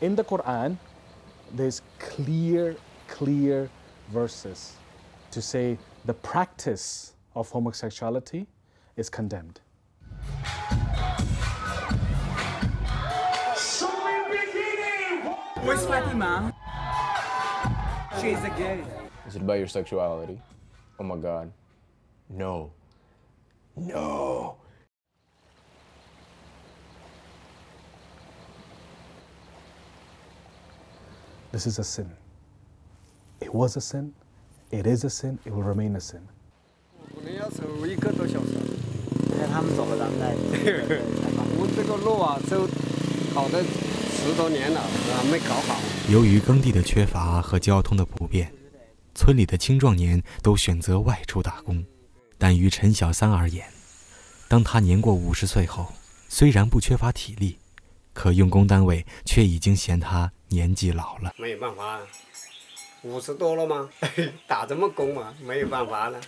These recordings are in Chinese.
In the Quran, there's clear, clear verses to say the practice of homosexuality is condemned. Where's Fatima? She's a gay. Is it about your sexuality? Oh my god. No. No. This is a sin. It was a sin, it is a sin, it will remain a sin. 我们要走一个多小时。看他们走了，咱们再我这个路啊，就搞的十多年了，还没搞好。由于耕地的缺乏和交通的不便，村里的青壮年都选择外出打工。但于陈小三而言，当他年过五十岁后，虽然不缺乏体力，可用工单位却已经嫌他年纪老了。没有办法，五十多了吗？打什么工嘛？没有办法了，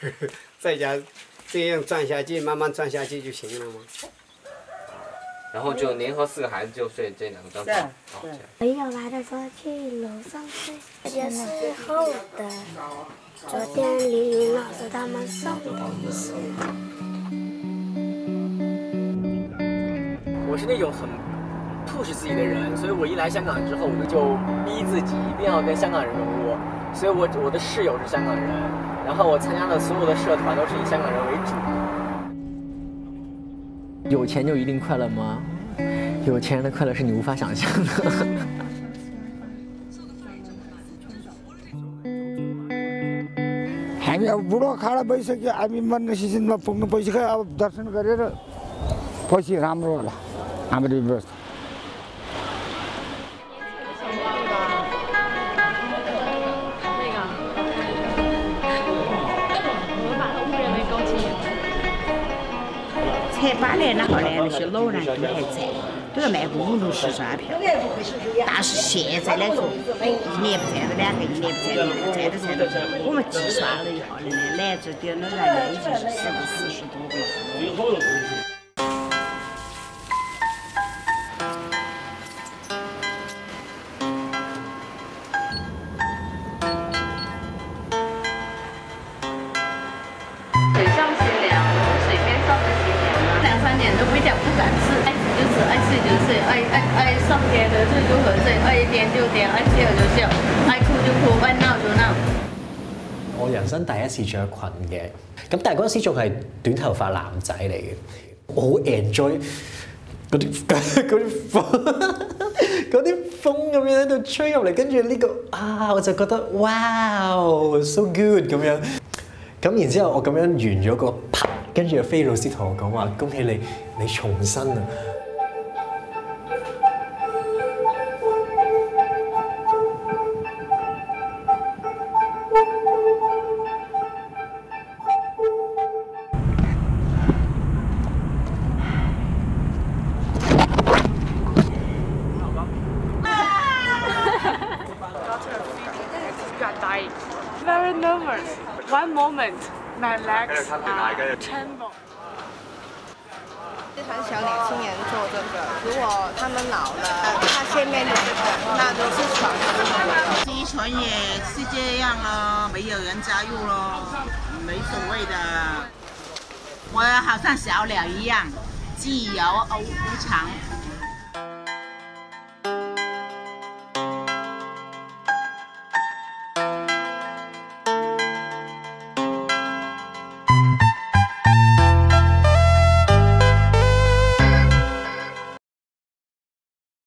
在家这样转下去，慢慢转下去就行了吗。然后就您和四个孩子就睡这两个张床。哦，没有来的时候去楼上睡，这个是厚的，昨天李云老师他们送的。是那种很 push 自己的人，所以我一来香港之后，我就逼自己一定要跟香港人融入。所以我我的室友是香港人，然后我参加的所有的社团都是以香港人为主。有钱就一定快乐吗？有钱人的快乐是你无法想象的。हामी अब बुढोखाडा भइसक्यो हामी मर्ने सिजनमा पुग्नु भइसक्यो अब दर्शन गरेर पछि राम्रो होला I'm a reverse. 板嘞，那后来那些老人都还在，都要卖个五六十张票。但是现在来说，一年不摘了两个，一年不摘的，都的不的，我们计算了一下嘞，来这点老人嘞，已经是四五十多个了。爱吃就吃，爱睡就睡，爱爱爱上天的睡就喝醉，爱癲就癲，愛笑就笑，爱哭就哭，爱闹就闹。我人生第一次着裙嘅，咁但系嗰陣時仲系短头发男仔嚟嘅，我好 enjoy 嗰啲嗰啲风嗰啲风咁样喺度吹入嚟，跟住呢个啊我就觉得哇 so good 咁样，咁然之後我咁樣完咗個啪，跟住阿飛老師同我講話恭喜你你重生啊！Very nervous. One moment, my legs are tremble. 这团小年轻人做这个，如果他们老了，他下面的这个，那都是传承。宣传也是这样咯，没有人加入咯，没所谓的。我好像小鸟一样，自由无无常。